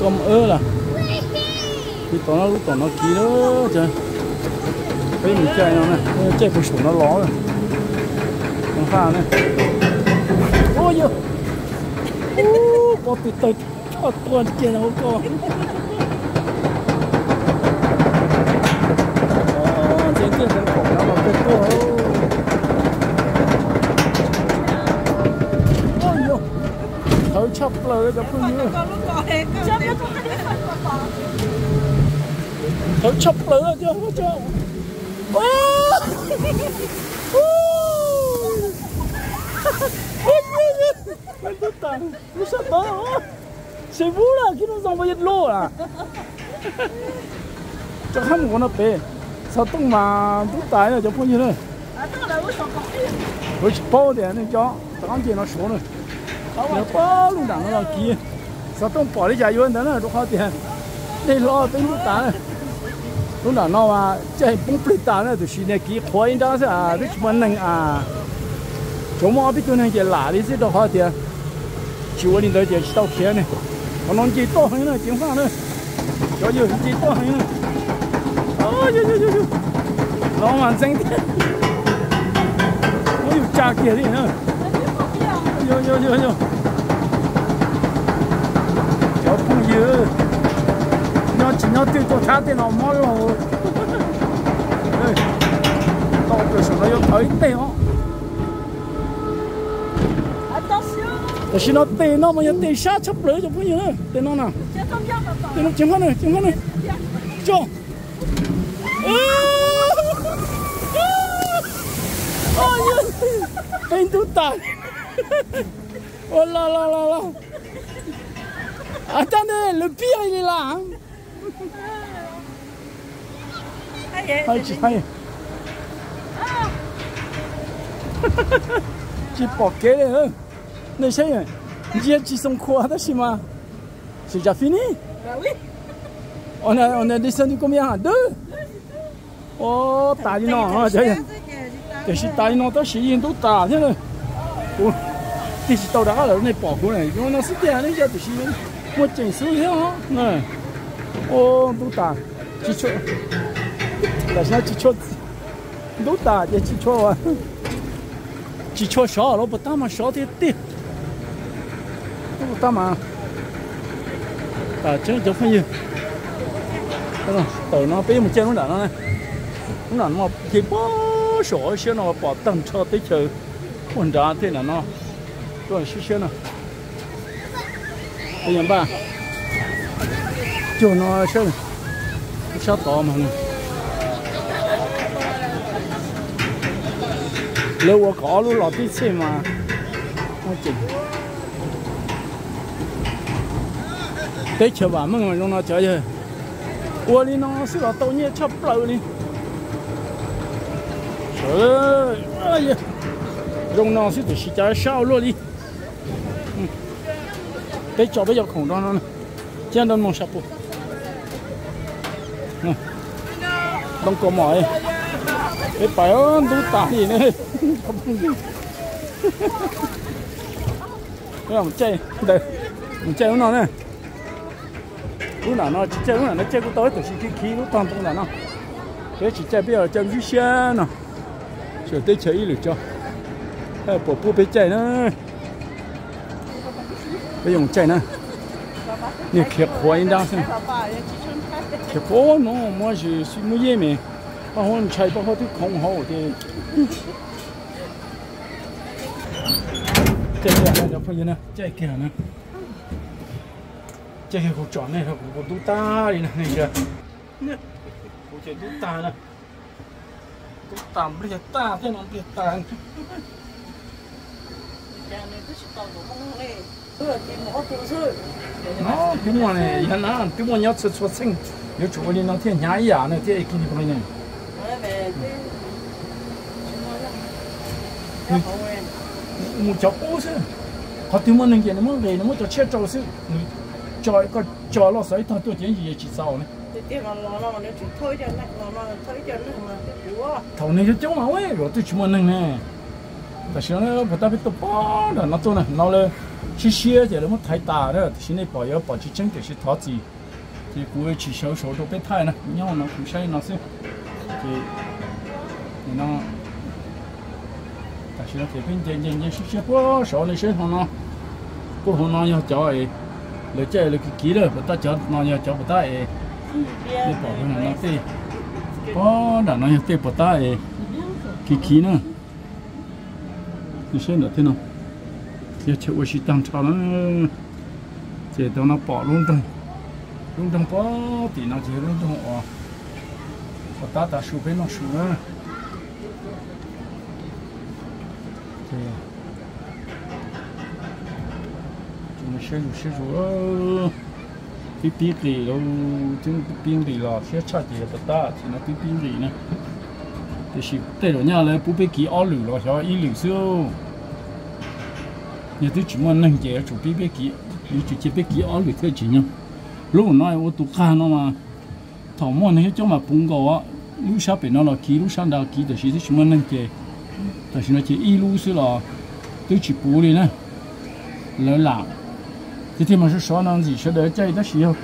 cơm ơ là thì tỏ nó lúc tỏ nó ký đó trời. Cái mình chạy nó này? Chạy của sủng nó ló rồi. Nó pha này. Ôi yo có bị tôi cho tuần kia nó có. Trên kia nó khổ nó mà, cái cô ôi yo thở chắp lời cho phương như thở chắp lời cho cho. C'est vous là qui nous envoyez de l'eau là Cho khách một con bé Sao tung mà tung tài là cho phong như này Với chỉ bao tiền này cho. Tao tiền nó nó bỏ luôn đẳng nó kia. Sao tung bỏ đi chạy vô đó là khó tiền. Đây lo tính tung ta, lúc nào nó mà chạy bung plei ta nữa thì xin cái khoai đó sẽ à biết mình à chỗ mà biết tôi này cái lạ đi sẽ đâu khó tiền. Chịu đi tới chỉ kia này. Còn nó chỉ to hơn nữa tiếng pha nữa cho nhiều chỉ to hơn nữa ôi yo yo yo yo nó mà danh tiền nó อยู่ cha kia đi nữa yo yo yo yo cho không dư nó chỉ nó tiêu cho thả tiền nó mất rồi tao cái số nó thấy tiền không Tại sao nó tiền nó mà nó tiền sát chấp lưỡi cho cái gì nữa nó nào. Tiền nó, chém phát này, chém phát này. Cho. Ôi tiền tu tài oh là là là là Attendez, le pire il est là. Hein. Hay chị hay. Chị bỏ kế đấy hả? Này xem này. Chị chị xong quoi đó mà. C'est déjà fini? Bah oui. On a, on a descendu combien? Deux? Oh, tà đi nó hả? Thì tàu đã ở này bỏ của này. Nó sẽ tiền đấy chứ. Thì một chỉnh số thế hả? Này. Ô, 都 tà. Chị chỗ. Tại sao đủ chỗ? 都 tà để chỉ cho, à? Chị chỗ nó bắt ta mà sợ thì tiếc. Nó bắt ta mà. À, chứ chỗ phải gì? Tàu nó bé một chân nó đã nó này. Nó là nó chỉ bó sổ xe nó bỏ tầng cho tới chờ. Quần ra thế là nó rồi xí xí nè bây giờ ba. Chỗ nó xí nè to mà nè nếu mà có lọt đi xe mà. Nó chỉnh. Tết chờ bà mà nó nó chờ chơi ua, đi, nó sẽ là tàu nhẹ chập lợ đi. Trời ơi rong nó sẽ được xịt cháo sao đi để cho bây giờ khổng đó nó trên đó một sắp bộ đông có mỏi. Cái phải ơn tú tả gì nữa? Cái một chơi đây. Một chơi nó này lúc nào nó chỉ chơi lúc nào, nó chơi cũng tới từ khi khí lúc toàn trong là nó. Thế chỉ chơi bây giờ chơi dưới xe nè chờ tới chơi được cho hay bộ bố bé chơi nữa bây giờ một chơi đang xem. Khiếp khoai nó mà chỉ suy mua gì mà bao hôm chạy bao hôm thì không hậu thì chơi cái này phải như này chơi cái này chơi cục chọn này là cục tú ta đi này này kìa. Cục chơi ta này tú ta bây giờ ta thế nó bây ta? Nó cái món này hiện nay cái món nhớ xuất xuất sinh nếu chủ đi nó thiên nhái giả này thì cái này, này một cháu ô chứ họ tìm món này cái nó muốn về nó muốn cho chết trâu chứ cho có cho nó sấy thôi tôi chuyện gì chỉ sao này thầu này cho mà ấy rồi tôi chỉ muốn nâng nè tại nó bắt đầu biết tôi bỏ rồi nó tôi này nó lên chỉ xe thì nó mất thái tà đó thì này bỏ yếu bỏ chỉ chân thì sẽ thoát gì thì cuối chỉ số số đồ bên thái nè nhau nó cũng sai nó sẽ thì nó tại sao thì bên trên trên trên sẽ quá số này sẽ không nó cô không nó nhau cho ấy lấy chơi lấy cái kỹ rồi bắt ta cho nó nhau cho bắt ta ấy bỏ cái nó tê có đã nó nhau tê bắt ta ấy cái kỹ nữa thì sẽ được thế nào giờ chịu ở sĩ tăng cho nó chỉ đó nó bỏ luôn rồi luôn trong bỏ thì nó chỉ luôn trong họ. Và ta ta sụp bên nó sụp nữa thì chúng nó sẽ sẽ rửa cái bí gì đâu chúng bí gì là sẽ chặt gì là ta, thì nó bí bí gì nữa thì chỉ để rồi nha là bố bé kỹ ở lử rồi cho ít lử xíu nhà tôi chỉ muốn nâng chế chủ bị biết kỹ đi chỉ chế biết kỹ ở lưỡi thế chỉ nhau lúc nói ô tô ca nó mà thảo mua này cho mà bung gò lúc sáng bên nó là kỹ lúc sáng đào kỹ thì chỉ chỉ muốn nâng chế. Thì chỉ nói chỉ ít lúc xí là tôi chỉ bù đi nè lỡ làm, thì thì mà số số năng gì sẽ đỡ chơi đó xí không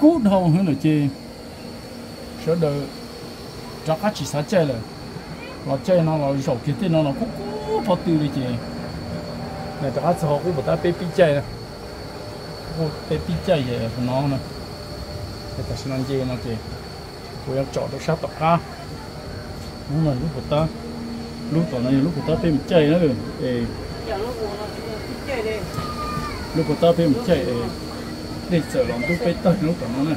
cú đầu hơn là chơi sẽ đỡ cho các chỉ sao chơi rồi là chơi nó là sổ kiến tiền nó là cú cú bắt tiêu đi chơi 那这阿次好，我不打被比较呢，我被比较也不孬呢，那但是能接那接，我要找到啥打卡，我那如果打，如果那如果打被比较那个，哎，如果打被比较，哎，那走廊都被打，如果那呢？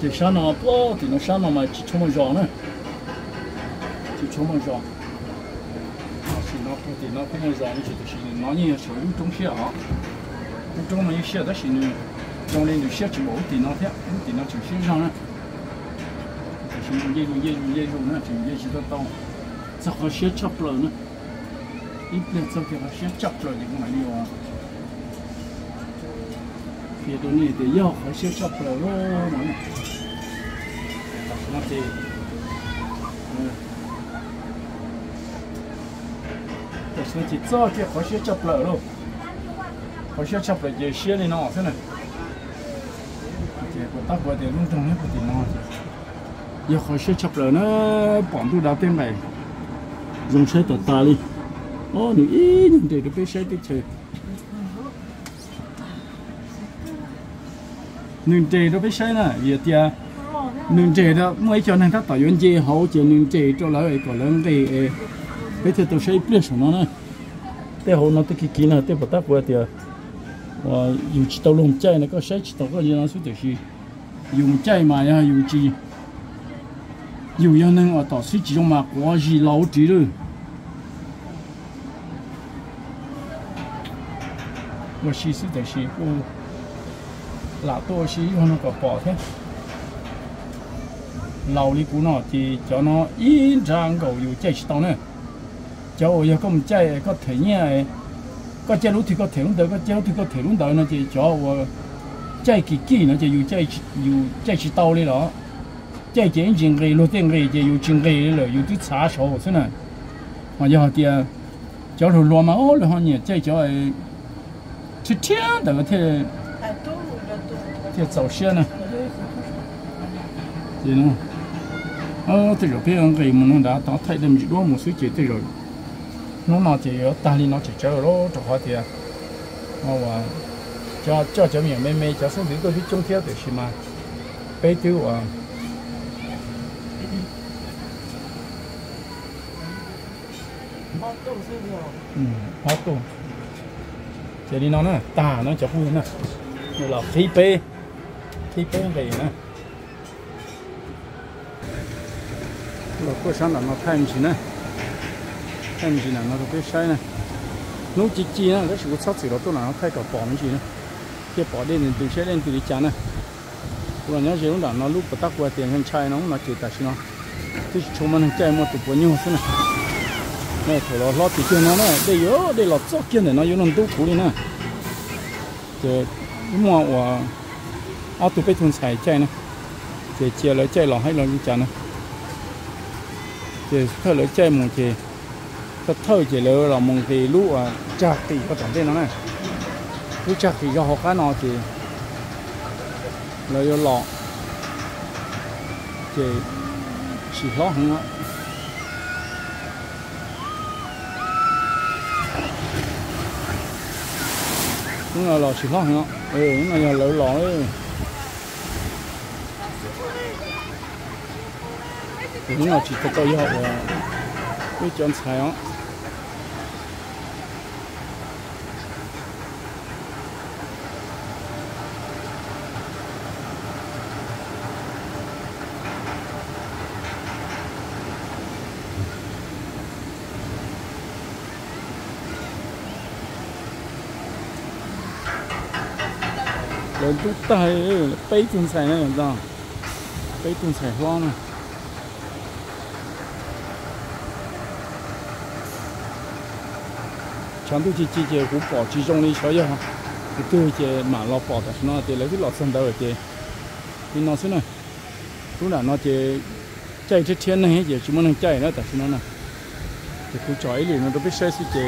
这山那不，这那山那嘛，只出门绕呢，只出门绕。对，那不管是俺们这都是哪年时候有东西啊，有专门有写的是呢，将来有写就冇电脑贴，有电脑就写上了，就是业主业主业主那就业主的当，这好写吃不了呢，一边这边好写吃不了的嘛有啊，别的你的药好写吃不了咯，那得。thì nó chỉ cho cái khó xếp chập lỡ luôn khó xếp chập lỡ dễ xếp lên nọ, thế này. Thì của tóc của thì luôn trong nước của thì nọ giờ khó xếp chập lỡ nó bọn tôi đào tên này dùng xe tọt ta đi. Ô nữ ý nhưng để được biết xe đi chơi. Nương trề đó biết xe nè giờ thì à, nương trề đó mới cho nên các tỏi vốn dê hậu chỉ nương trề cho lỡ ấy còn lớn thì à, Pete to shai plesho no na. Te ho na te ki kina te pata po te. Wa yu chi tau lom chai na ko shai chi tau ko ji na su te shi. Yu chai ma ya yu chi. Yu yo nang wa ta si chi yong ma kwa ji lao ti ru. Wa shi si te shi ko. Là tôi chỉ hoàn toàn bỏ thế lầu đi cũ nó thì cho nó yên trang cầu dù chạy tao nữa chỗ giờ có một chơi có thể nhá có chơi lúc thì có thể lúc đó có chơi lúc thì có thể lúc đó nó chỉ chỗ chơi kỳ kỳ nó chỉ dù chơi dù chơi chỉ tàu đó. Chơi chỉ chuyện gì lúc tiền gì chỉ dù chuyện gì rồi, dù chút xả số thế này. Mà giờ thì à, chỗ rồi lo mà ô rồi họ nhỉ chơi chỗ ấy chút thiên đó có thể thì tổ xe này thì nó ờ thì rồi bây giờ người mình đã tỏ thấy đêm gì đó, một số chuyện thì rồi nó nào chỉ ở ta đi nó chỉ chơi rồi cho họ thì à và cho cho cho mình mấy mấy cho xuống thứ tôi biết trong theo được gì mà bây tiêu à ừ hot tụ chỉ đi nó nè ta nó chọc hơn nè như là khí bê khí bê về nè là có sáng là nó thay mình nè em mình nè nó có biết sai này nó chỉ chỉ nè cái sự sát sự đó tôi là nó thay cả bỏ mấy gì nữa cái bỏ đi nên từ xe lên từ đi chán này rồi nhớ gì cũng đã nó lúc bắt tắc qua tiền hơn chai nó mà chỉ tại sao nó thì chúng mình chạy một tụ bao nhiêu thế này này thổ lò lò thì nó nè đây yếu đây là chót kia này nó yếu nằm đủ cũ đi nè thì mua của áo tụ bê thun xài chạy này thì chia lấy chạy lò hay lò như chả này thì thay lấy chạy một thì cái thời chỉ lỡ là mong thì lũ à chả thì có chẳng tên nó này. Lũ chả thì cho họ cá nó thì là do lọ. Thì chỉ lọ hơn á. Đúng là lọ chỉ lọ hơn á. Ừ đúng là nhà lỡ lọ ấy. Đúng là chỉ có tôi học là cái chọn xài á. lớn tút tay bay từng sài này giờ bay từng sài hoa này chẳng tôi chỉ chỉ chỉ cũng bỏ chỉ trong đi chơi ha cái tôi chỉ mà lo bỏ thì nó thì lấy cái lọ sân đầu thì thì nó thế này lúc nào nó chỉ chạy trên thiên này, chỉ chúng nó chạy đó tại nó này thì cũng chơi liền, nó đâu biết chơi gì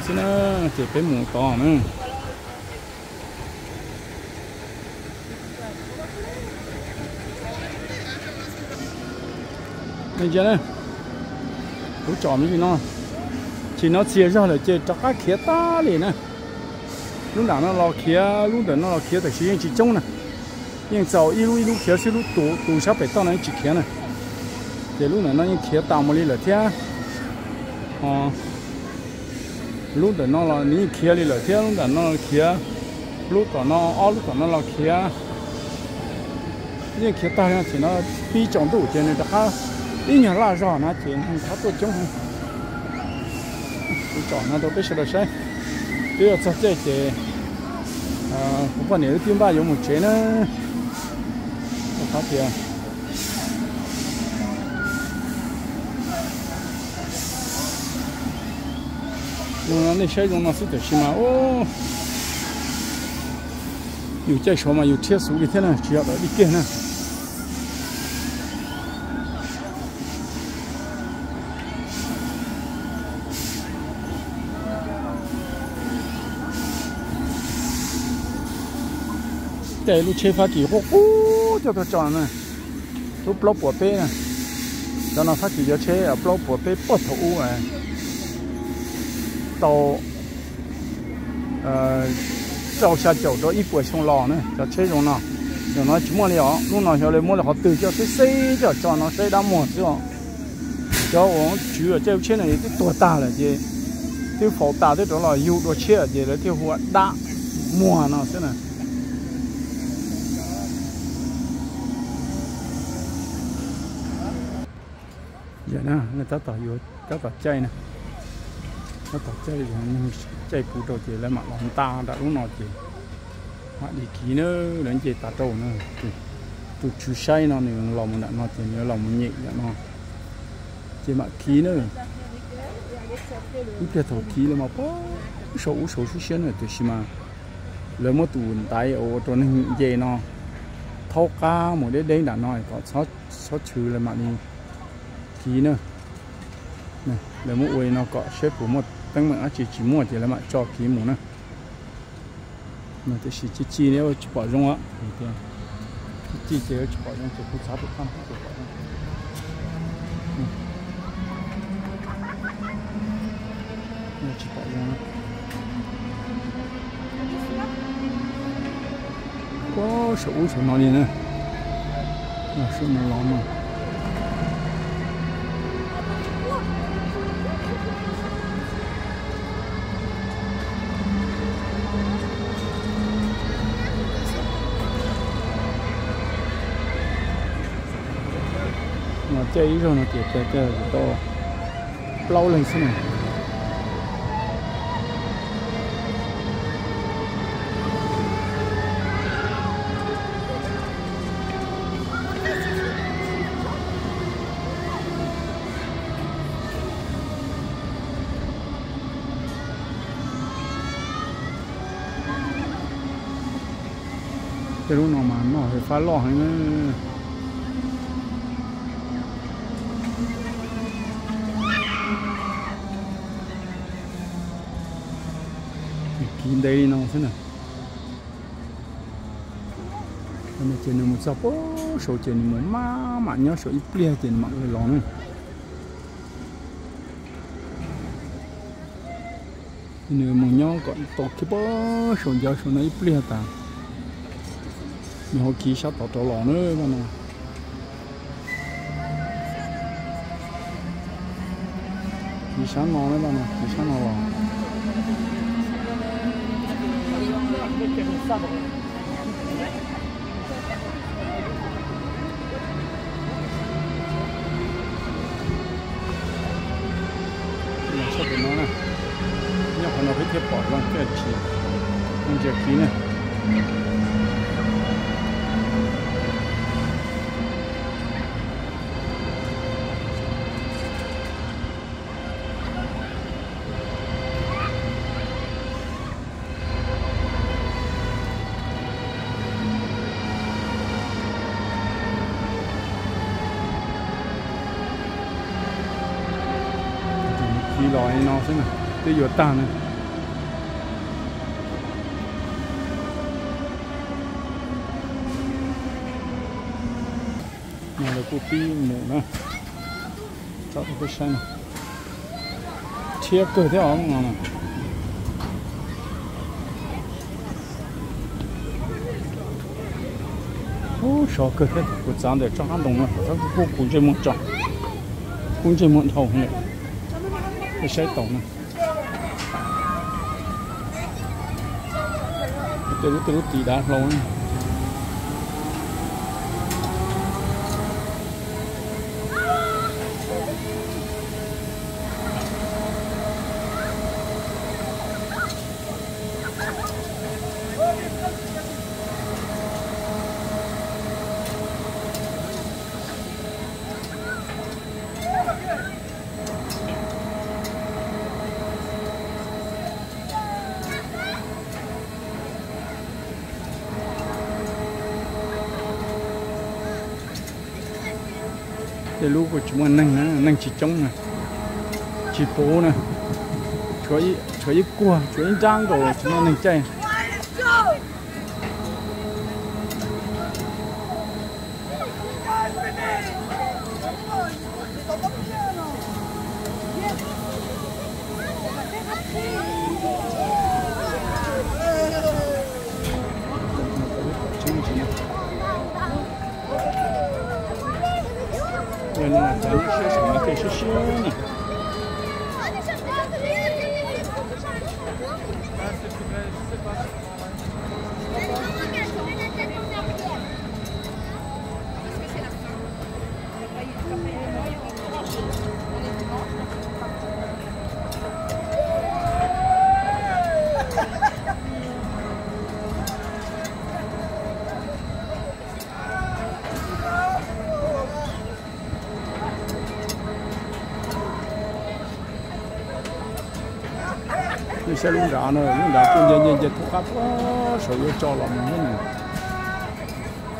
này xin nó chỉ cái mũ to nữa. Nên chưa đấy chú chọn cái gì nó. Chỉ nó chia ra là chơi cho các khía ta liền nè lúc nào nó lo khía, lúc đó nó lo khía thì chỉ chỉ trông nè. Nhưng sau ít lu ít lu khía xíu lúc tù tù sắp phải tao này chỉ khía nè. Để lúc này nó như khía tao một ly là thế à lúc đó nó là ní kia đi là thế lúc đó nó là khía. Lúc đó nó, ó lúc đó nó là kia nhưng khía tao thì nó bị trọng đủ cho nên là đi nhà là rõ nó chỉ tháo tôi chống không bị chọn nó đâu biết sao sai bây giờ chắc chạy chạy à không phải nếu tiêm ba dùng một chế nữa. Tôi tháo nó này sai dùng nó sẽ được xí mà ô nhiều chạy số mà nhiều thiết số cái thế này chỉ ở đi kia nè cái lúc chế phát chỉ hô hô cho tôi chọn này lúc block bộ tê này cho nó phát chỉ cho chế ở block bộ tê bớt thấu này tàu ờ trâu xa chậu đó ít buổi xong lò nữa cho chế rồi nào rồi nó chỉ mua liao lúc nào cho lấy mua là họ tự cho cái xây cho cho nó xây đám mua chứ cho ông chủ ở trên trên này cái tuổi ta là gì cái phổ ta cái đó là yêu đồ chế gì là cái hoa đá mua nó thế này giờ nè người ta tạo yêu, ta tạo chay nè nó tập chơi rồi nhưng chơi phụ trò chỉ là mà lòng ta đã lúc nào chơi mà đi kỹ nữa đến chỉ ta trâu nữa tụ chú say nó thì lòng mình đã nó chơi nhớ lòng mình nhẹ vậy nó chỉ mà kỹ nữa ít cái thầu kỹ là mà bó số số số xe rồi tôi mà lỡ mà tụ tay ở chỗ này về nó thâu cá một đấy đây đã nói có sót sót trừ là mà đi kỹ nữa này để mua uy nó có xếp của một tăng mạng chỉ chỉ mua thì là mà cho ký mũ nè. Mà thì chỉ chỉ chi nếu chỉ bỏ rong á, thì chỉ chỉ chỉ bỏ rong chỉ cũng sáu được không được bỏ rong. Ừ. Chỉ bỏ rong có sổ sổ nào đi nữa sổ nào lắm mà? Chơi rồi nó chỉ chơi chơi to. Lâu lên xin này. Cái lúc nào mà nó phải phá lò hay nữa kín đây nó thế này, mà chơi nó một sao bố số chơi nó một má mà nhớ số ít kia chơi mọi người lo nữa nếu mà nhớ còn tổ cái bố số giờ số này ít kia ta. Nhiều kỳ sát tổ tổ lo nữa mà nó kỳ sát nó nữa mà nó kỳ sát nó lo sắp đến nó nè nhóc nó phải tiếp bỏ luôn cái chỉ không chịu khí này khí lòi nó thế này. Cái vừa tan này. Này là copy mũ nè. Chọn cái xanh. Chia cơ thế ông ngon nè. Ô sao cơ thế của trang để cho ăn đồng này. Các cô cũng chơi muốn chọn. Cũng chơi muốn thầu này cái xe tổng này từ lúc từ lúc tỷ đã lâu này chúng anh nâng á nâng chỉ trống này chỉ phố này chuối chuối cua chuối trang rồi chúng anh nâng chay. Ocean. sẽ luôn ra nữa luôn ra cũng nhân nhân dịch thuốc cấp sổ yếu cho lòng nhân này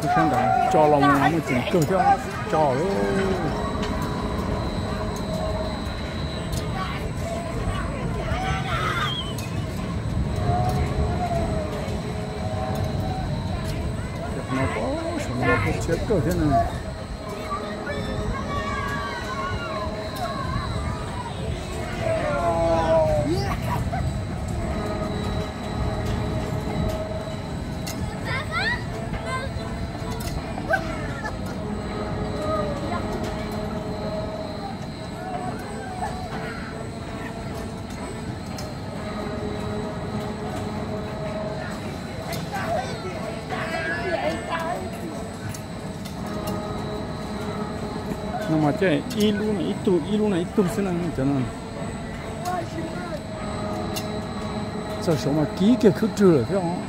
cái sang cả cho lòng nó mới chỉnh cơ chứ cho luôn nó có sổ nó chết cơ thế này. 1루나 2루, 1루나 2루 쓰는 있잖아. 저 정말 길게 흩트를 해요.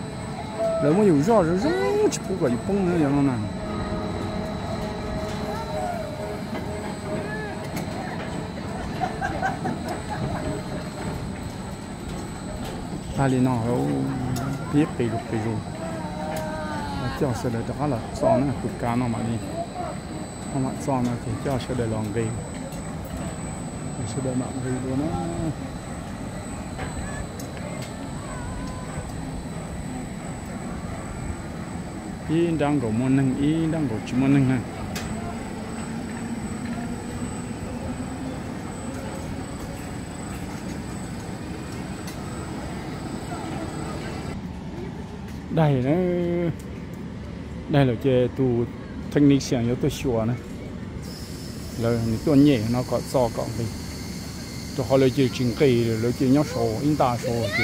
너무 요자를 너무 짚고가 이뽕는 영어는. Allez, non, oh, bien, bien, bien, bien. Tiens, c'est le drap là, ça en a un coup de canon, ma vie không hạn son là chỉ cho sẽ để lòng gì sẽ để mạng gì luôn á. Ý đang gọi môn nâng ý đang gọi chú môn nâng nâng đây nó đây là chè tù thanh niên technician yếu tôi sure này. Là nhẹ, nó có so cộng thì cho họ lấy chỉ chính rồi lấy chỉ nhóc số, in ta số thì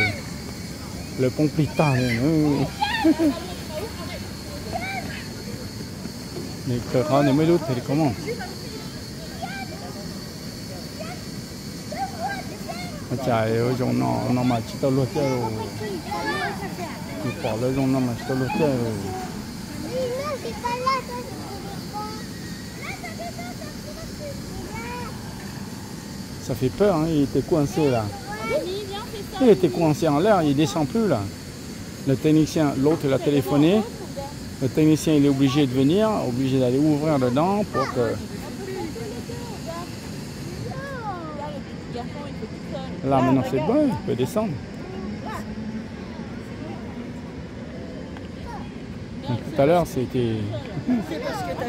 lấy bông pita này nữa. Này cỡ họ này mới lúc thì có không? Mà chạy ở trong nó nó mà chỉ tao luôn chơi rồi. Thì bỏ lấy trong nó mà chỉ tao luôn chơi rồi. Ça fait peur, hein, il était coincé là. Il était coincé en l'air, il descend plus là. Le technicien, l'autre il a téléphoné. Le technicien il est obligé de venir, obligé d'aller ouvrir dedans pour que. Là maintenant c'est bon, il peut descendre. Tout à l'heure c'était. C'est parce que t'as.